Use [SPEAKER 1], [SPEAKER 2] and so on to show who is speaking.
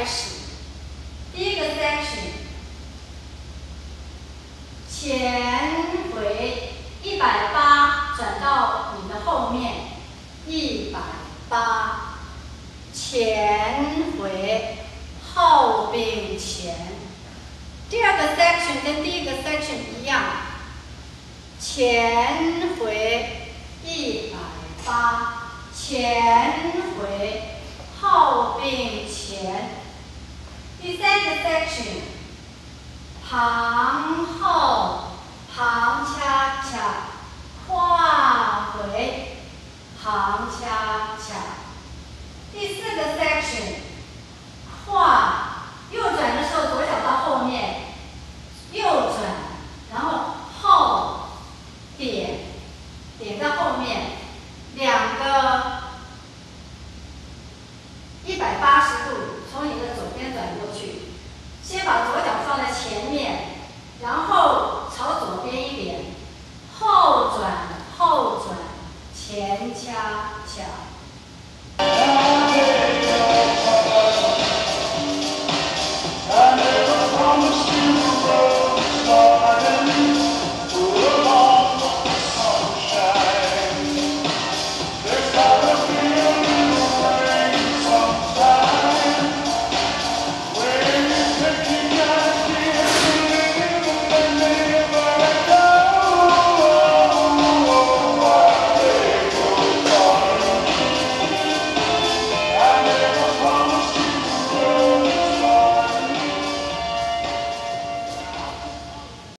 [SPEAKER 1] 开始。第一个 section，前回一百八，转到你的后面，一百八，前回后并前。第二个 section 跟第一个 section 一样，前回一百八，前回后并前。第三个 section，旁后旁恰恰，跨回旁恰恰。Thomas